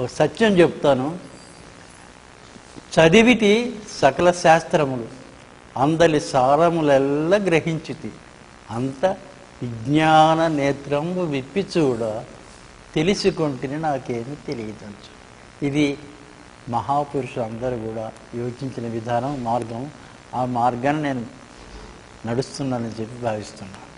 ఒక సత్యం చెప్తాను. చదివితి సకల శాస్త్రములు అందలి సారములెల్లా గ్రహించితి. అంత విజ్ఞాన నేత్రము విప్పి చూడ తెలుసుకుంటేనే నాకేమి తెలియదు ఇది మహాపురుషులు అందరూ కూడా యోచించిన విధానం మార్గం. ఆ మార్గాన్ని నేను నడుస్తున్నానని చెప్పి భావిస్తున్నాను.